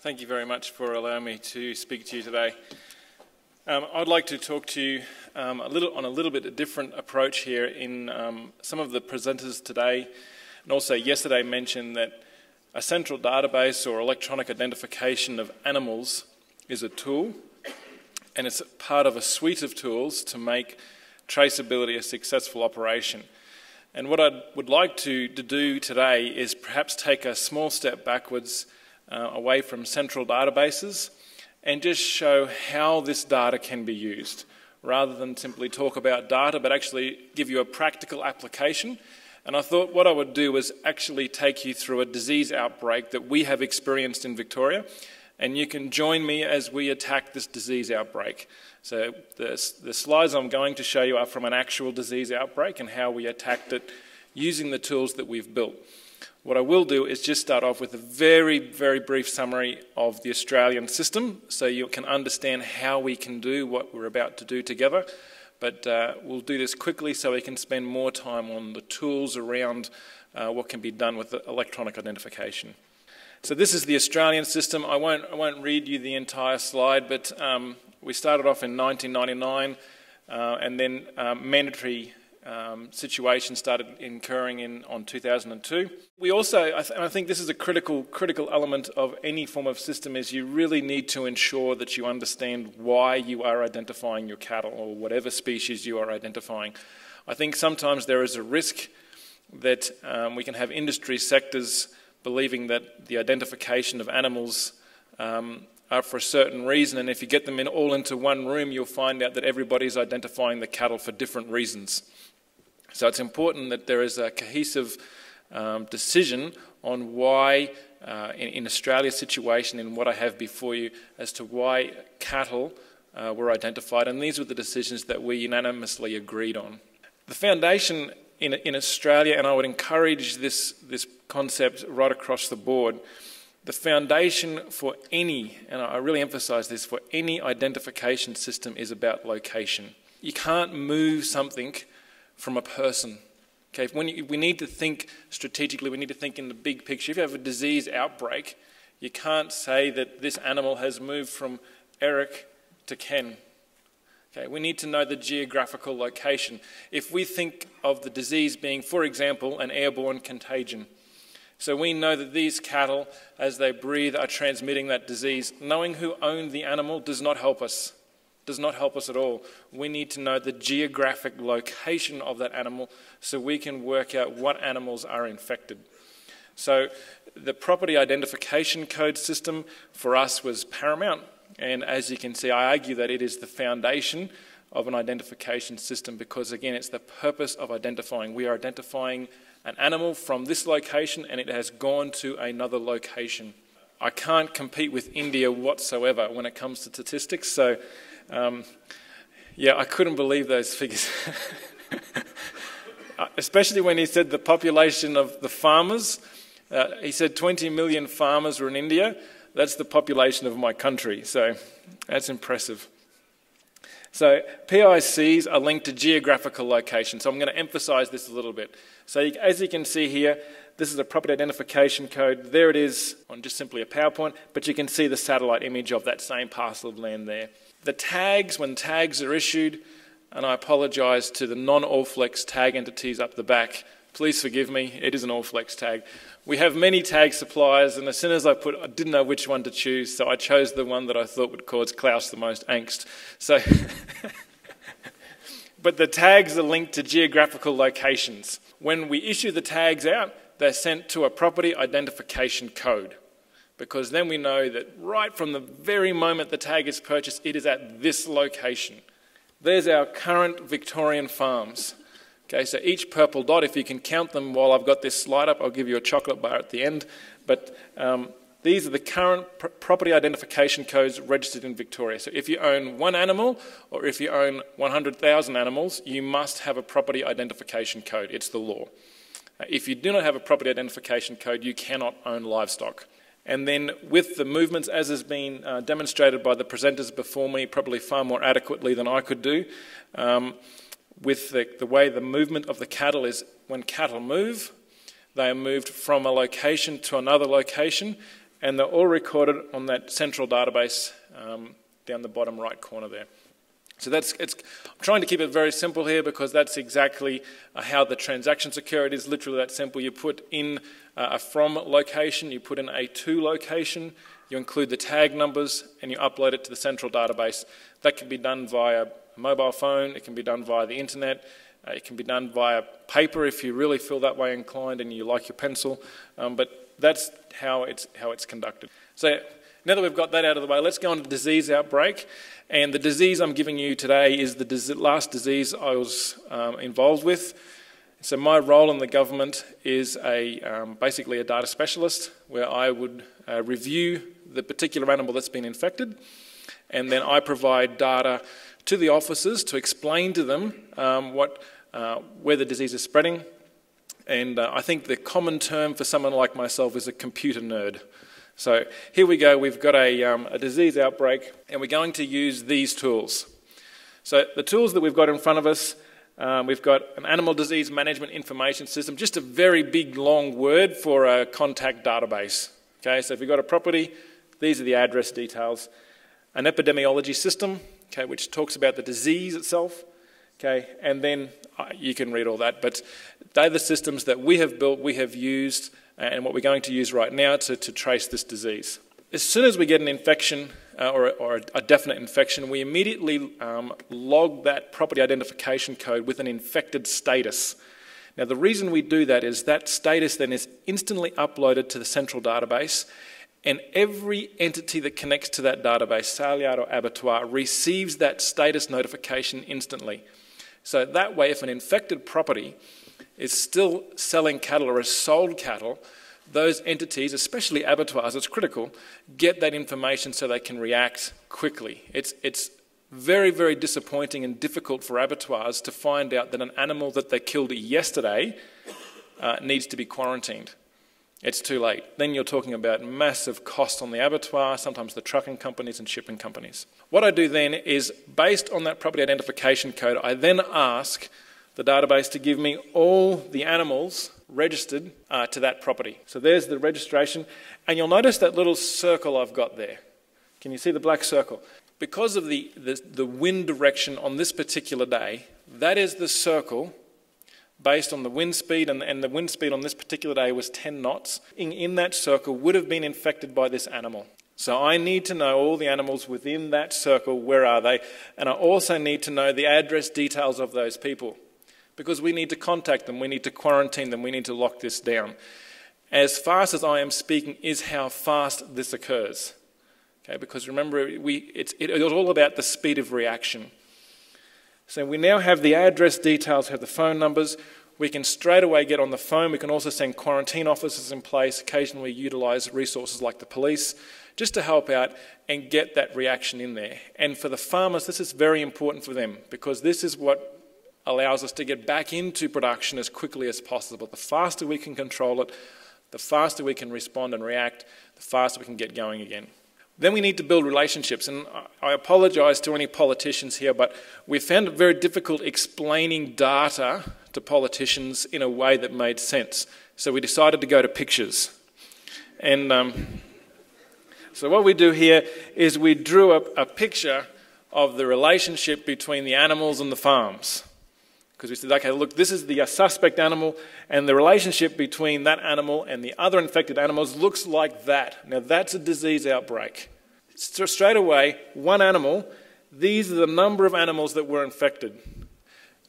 Thank you very much for allowing me to speak to you today. Um, I'd like to talk to you um, a little on a little bit a different approach here. In um, some of the presenters today, and also yesterday, mentioned that a central database or electronic identification of animals is a tool, and it's part of a suite of tools to make traceability a successful operation. And what I would like to, to do today is perhaps take a small step backwards uh, away from central databases and just show how this data can be used rather than simply talk about data but actually give you a practical application. And I thought what I would do was actually take you through a disease outbreak that we have experienced in Victoria and you can join me as we attack this disease outbreak. So the, the slides I'm going to show you are from an actual disease outbreak and how we attacked it using the tools that we've built. What I will do is just start off with a very, very brief summary of the Australian system so you can understand how we can do what we're about to do together. But uh, we'll do this quickly so we can spend more time on the tools around uh, what can be done with electronic identification. So this is the Australian system. I won't, I won't read you the entire slide, but um, we started off in 1999 uh, and then um, mandatory um, situations started incurring in on 2002. We also, I, th- I, think this is a critical critical element of any form of system, is you really need to ensure that you understand why you are identifying your cattle or whatever species you are identifying. I think sometimes there is a risk that um, we can have industry sectors believing that the identification of animals um, are for a certain reason, and if you get them in all into one room, you'll find out that everybody's identifying the cattle for different reasons. So it's important that there is a cohesive um, decision on why, uh, in, in, Australia's situation, in what I have before you, as to why cattle uh, were identified, and these were the decisions that we unanimously agreed on. The foundation in, in Australia, and I would encourage this, this concept right across the board, the foundation for any, and I really emphasize this, for any identification system is about location. You can't move something from a person. Okay, when you, we need to think strategically, we need to think in the big picture. If you have a disease outbreak, you can't say that this animal has moved from Eric to Ken. Okay, we need to know the geographical location. If we think of the disease being, for example, an airborne contagion, so we know that these cattle, as they breathe, are transmitting that disease. Knowing who owned the animal does not help us. Does not help us at all. We need to know the geographic location of that animal so we can work out what animals are infected. So the property identification code system for us was paramount. And as you can see, I argue that it is the foundation of an identification system because, again, it's the purpose of identifying. We are identifying an animal from this location and it has gone to another location. I can't compete with India whatsoever when it comes to statistics, so um, yeah, I couldn't believe those figures. Uh, especially when he said the population of the farmers. Uh, he said 20 million farmers were in India. That's the population of my country, so that's impressive. So PICs are linked to geographical location. So I'm going to emphasize this a little bit. So you, as you can see here, this is a property identification code. There it is on just simply a PowerPoint, but you can see the satellite image of that same parcel of land there. The tags, when tags are issued, and I apologize to the non-Allflex tag entities up the back, please forgive me, it is an Allflex tag. We have many tag suppliers, and as soon as I put, I didn't know which one to choose, so I chose the one that I thought would cause Klaus the most angst. So, but the tags are linked to geographical locations. When we issue the tags out, they're sent to a property identification code, because then we know that right from the very moment the tag is purchased, it is at this location. There's our current Victorian farms. Okay, so each purple dot, if you can count them while I've got this slide up, I'll give you a chocolate bar at the end. But um, these are the current pr property identification codes registered in Victoria. So if you own one animal or if you own 100,000 animals, you must have a property identification code. It's the law. If you do not have a property identification code, you cannot own livestock. And then with the movements, as has been uh, demonstrated by the presenters before me, probably far more adequately than I could do, um, with the, the way the movement of the cattle is when cattle move, they are moved from a location to another location. and they're all recorded on that central database um, down the bottom right corner there. So that's it's, I'm trying to keep it very simple here because that's exactly uh, how the transactions occur. It is literally that simple. You put in uh, a from location, you put in a to location, you include the tag numbers, and you upload it to the central database. That can be done via mobile phone, it can be done via the internet, uh, it can be done via paper if you really feel that way inclined and you like your pencil, um, but that's how it's, how it's conducted. So now that we've got that out of the way, let's go on to disease outbreak. And the disease I'm giving you today is the last disease I was um, involved with. So my role in the government is a, um, basically a data specialist where I would uh, review the particular animal that's been infected and then I provide data to the officers to explain to them um, what, uh, where the disease is spreading. And uh, I think the common term for someone like myself is a computer nerd. So here we go, we've got a, um, a disease outbreak, and we're going to use these tools. So the tools that we've got in front of us, um, we've got an animal disease management information system, just a very big long word for a contact database. Okay, so if you've got a property, these are the address details. An epidemiology system, okay, which talks about the disease itself, okay, and then uh, you can read all that. But they're the systems that we have built, we have used, and what we're going to use right now to, to trace this disease. As soon as we get an infection uh, or, or, a definite infection, we immediately um, log that property identification code with an infected status. Now, the reason we do that is that status then is instantly uploaded to the central database, and every entity that connects to that database, Saleyard or abattoir, receives that status notification instantly. So that way, if an infected property is still selling cattle or has sold cattle, those entities, especially abattoirs, it's critical, get that information so they can react quickly. It's, it's very, very disappointing and difficult for abattoirs to find out that an animal that they killed yesterday uh, needs to be quarantined it's too late. Then you're talking about massive cost on the abattoir, sometimes the trucking companies and shipping companies. What I do then is, based on that property identification code, I then ask the database to give me all the animals registered uh, to that property. So there's the registration, and you'll notice that little circle I've got there. Can you see the black circle? Because of the, the, the wind direction on this particular day, that is the circle based on the wind speed, and, and the wind speed on this particular day was 10 knots, in, in that circle would have been infected by this animal. So I need to know all the animals within that circle, where are they? And I also need to know the address details of those people because we need to contact them, we need to quarantine them, we need to lock this down. As fast as I am speaking is how fast this occurs. Okay, because remember, we, it's, it, it's all about the speed of reaction. So we now have the address details, have the phone numbers. We can straight away get on the phone. We can also send quarantine officers in place. Occasionally, utilize resources like the police just to help out and get that reaction in there. And for the farmers, this is very important for them because this is what allows us to get back into production as quickly as possible. The faster we can control it, the faster we can respond and react, the faster we can get going again. Then we need to build relationships. And I apologize to any politicians here, but we found it very difficult explaining data to politicians in a way that made sense. So we decided to go to pictures. And um, so what we do here is we drew up a picture of the relationship between the animals and the farms. Because we said, okay, look, this is the suspect animal, and the relationship between that animal and the other infected animals looks like that. Now, that's a disease outbreak. So straight away, one animal, these are the number of animals that were infected.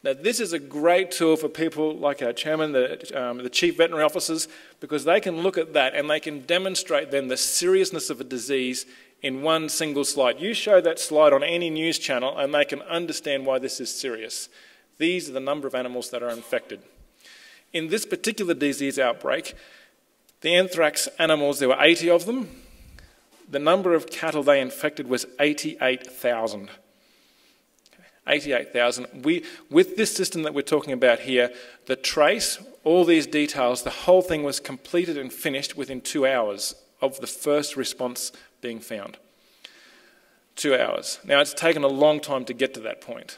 Now, this is a great tool for people like our chairman, the, um, the chief veterinary officers, because they can look at that and they can demonstrate then the seriousness of a disease in one single slide. You show that slide on any news channel and they can understand why this is serious. These are the number of animals that are infected. In this particular disease outbreak, the anthrax animals, there were 80 of them. The number of cattle they infected was 88,000. 88,000. We, with this system that we're talking about here, the trace, all these details, the whole thing was completed and finished within two hours of the first response being found. Two hours. Now, it's taken a long time to get to that point.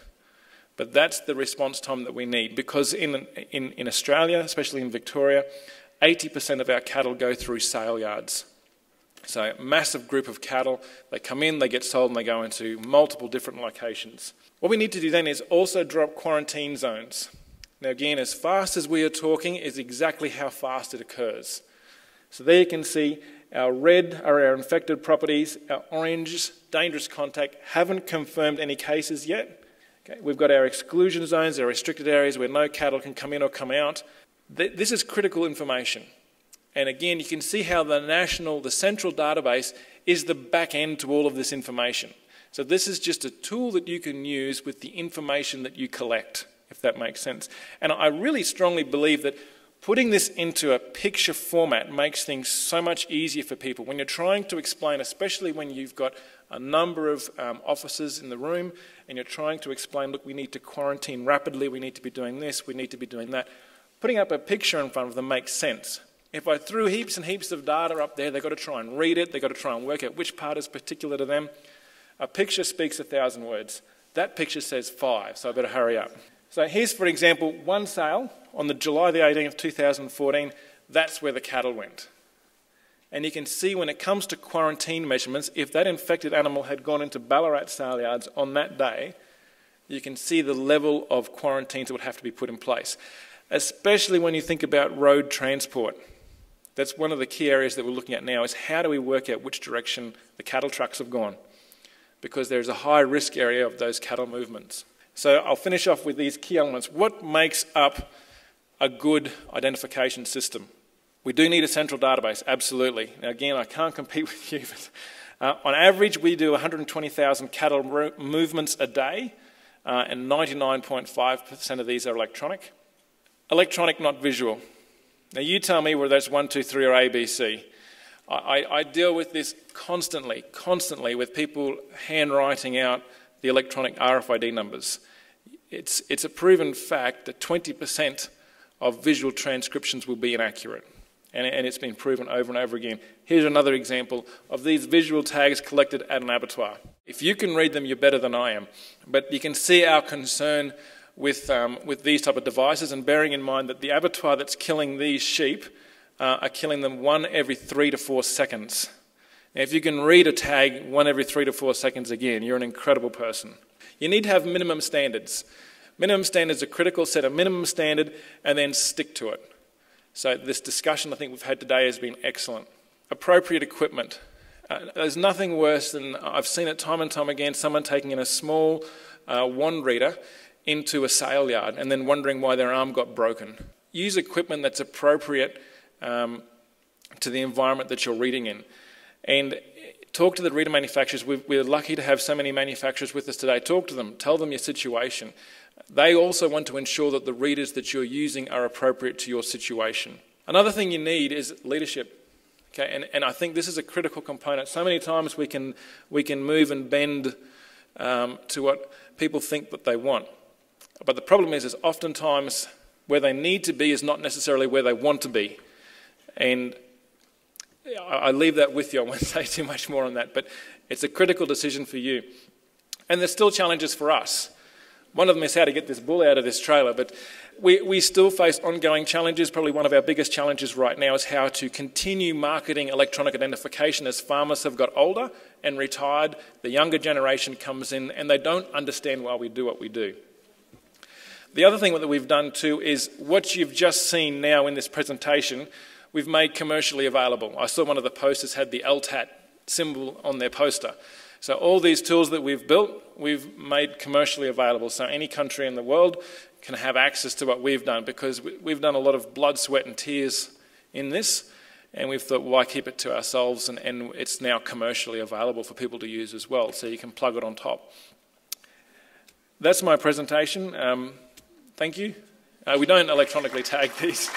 But that's the response time that we need because in, in, in Australia, especially in Victoria, 80% of our cattle go through sale yards. So, a massive group of cattle, they come in, they get sold, and they go into multiple different locations. What we need to do then is also drop quarantine zones. Now, again, as fast as we are talking is exactly how fast it occurs. So, there you can see our red are our infected properties, our orange, dangerous contact, haven't confirmed any cases yet. Okay, we've got our exclusion zones, our restricted areas where no cattle can come in or come out. This is critical information. And again, you can see how the national, the central database is the back end to all of this information. So this is just a tool that you can use with the information that you collect, if that makes sense. And I really strongly believe that putting this into a picture format makes things so much easier for people. When you're trying to explain, especially when you've got a number of um, officers in the room and you're trying to explain, look, we need to quarantine rapidly, we need to be doing this, we need to be doing that, putting up a picture in front of them makes sense. If I threw heaps and heaps of data up there, they've got to try and read it, they've got to try and work out which part is particular to them. A picture speaks a thousand words. That picture says five, so I better hurry up. So here's, for example, one sale on the July the 18th, 2014. That's where the cattle went. And you can see when it comes to quarantine measurements, if that infected animal had gone into Ballarat sale yards on that day, you can see the level of quarantines that would have to be put in place, especially when you think about road transport. That's one of the key areas that we're looking at now is how do we work out which direction the cattle trucks have gone? Because there's a high risk area of those cattle movements. So I'll finish off with these key elements. What makes up a good identification system? We do need a central database, absolutely. Now, again, I can't compete with you, but uh, on average, we do 120,000 cattle movements a day, uh, and 99.5% of these are electronic. Electronic, not visual. Now, you tell me whether that's one, two, three, or ABC. I, I, I deal with this constantly, constantly with people handwriting out the electronic RFID numbers. It's, it's a proven fact that 20% of visual transcriptions will be inaccurate. And, and it's been proven over and over again. Here's another example of these visual tags collected at an abattoir. If you can read them, you're better than I am. But you can see our concern with, um, with these type of devices and bearing in mind that the abattoir that's killing these sheep uh, are killing them one every three to four seconds. If you can read a tag one every three to four seconds again, you're an incredible person. You need to have minimum standards. Minimum standards are critical. Set a minimum standard and then stick to it. So, this discussion I think we've had today has been excellent. Appropriate equipment. Uh, there's nothing worse than I've seen it time and time again someone taking in a small uh, wand reader into a sale yard and then wondering why their arm got broken. Use equipment that's appropriate um, to the environment that you're reading in. And talk to the reader manufacturers. We're lucky to have so many manufacturers with us today. Talk to them, tell them your situation. They also want to ensure that the readers that you're using are appropriate to your situation. Another thing you need is leadership. Okay, and, and I think this is a critical component. So many times we can, we can move and bend um, to what people think that they want. But the problem is, is oftentimes where they need to be is not necessarily where they want to be. And I leave that with you. I won't say too much more on that, but it's a critical decision for you. And there's still challenges for us. One of them is how to get this bull out of this trailer, but we, we still face ongoing challenges. Probably one of our biggest challenges right now is how to continue marketing electronic identification as farmers have got older and retired. The younger generation comes in and they don't understand why we do what we do. The other thing that we've done too is what you've just seen now in this presentation, we've made commercially available. I saw one of the posters had the LTAT symbol on their poster. So all these tools that we've built, we've made commercially available. So any country in the world can have access to what we've done because we've done a lot of blood, sweat and tears in this. And we've thought, why keep it to ourselves? And, and it's now commercially available for people to use as well. So you can plug it on top. That's my presentation. Um, Thank you. Uh, we don't electronically tag these.